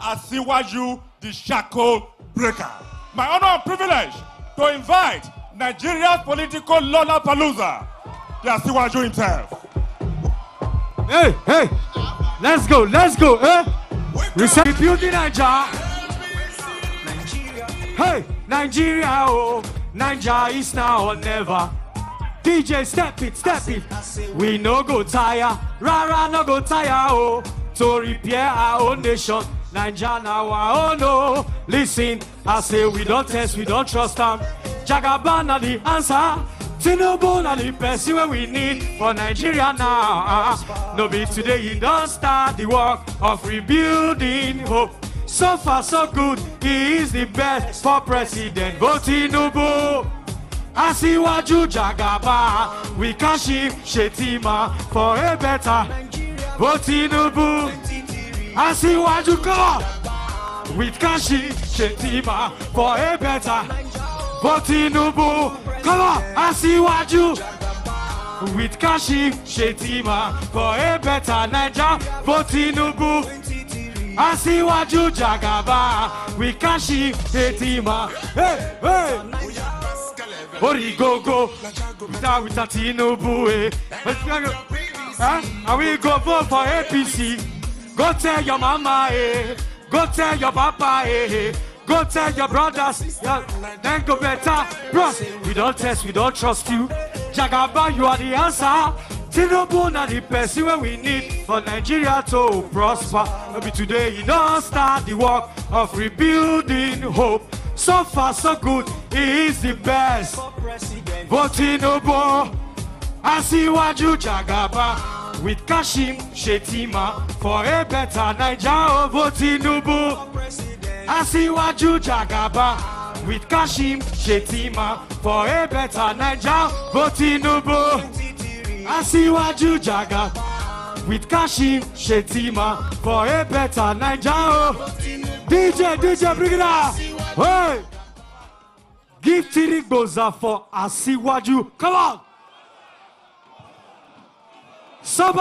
Asiwaju, the shackle breaker. My honor and privilege to invite Nigeria's political Lollapalooza, the Asiwaju himself. Hey, hey, let's go, let's go, eh? Reset rebuilding Nigeria. Hey, Nigeria, oh, Nigeria is now or never. DJ, step it, step it. We no go tire, rara no go tire, oh, to repair our own nation. Nigeria now oh oh. Listen, I say we don't test, we don't trust them. Jagaban na the answer. Tinubu na the wey we need for Nigeria now. No be today you don start the work of rebuilding hope. So far so good, he is the best for president. Vote Tinubu. Asiwaju Jagaba, we can shift Shettima for a better. Vote Tinubu. Asiwaju come on. With Kashim Shettima for a better. Vote Tinubu. Come on, Asiwaju. With Kashim Shettima for a better Niger. Vote Tinubu. Asiwaju Jagaba. With Kashim Shettima. Hey, hey. Origogo. Without with a Tinubu. Eh. Let's go. Huh? And we go vote for APC. Go tell your mama, eh. Go tell your papa, eh. Go tell your brothers, yeah, then go better. Bros, we don't test, we don't trust you. Jagaba, you are the answer. Tinubu na the person we need for Nigeria to prosper. Maybe today you don't start the work of rebuilding hope. So far, so good, he is the best. Vote Tinubu, Asiwaju Jagaba, with Kashim Shetima for a better Nigeria. Vote Tinubu. Asiwaju Jagaba with Kashim Shetima for a better Niger. Vote Tinubu. Asiwaju Jagaba with Kashim Shetima for a better. Oh. DJ, DJ, bring it out. Hey. Give Tiri Goza for Asiwaju. Come on. Somebody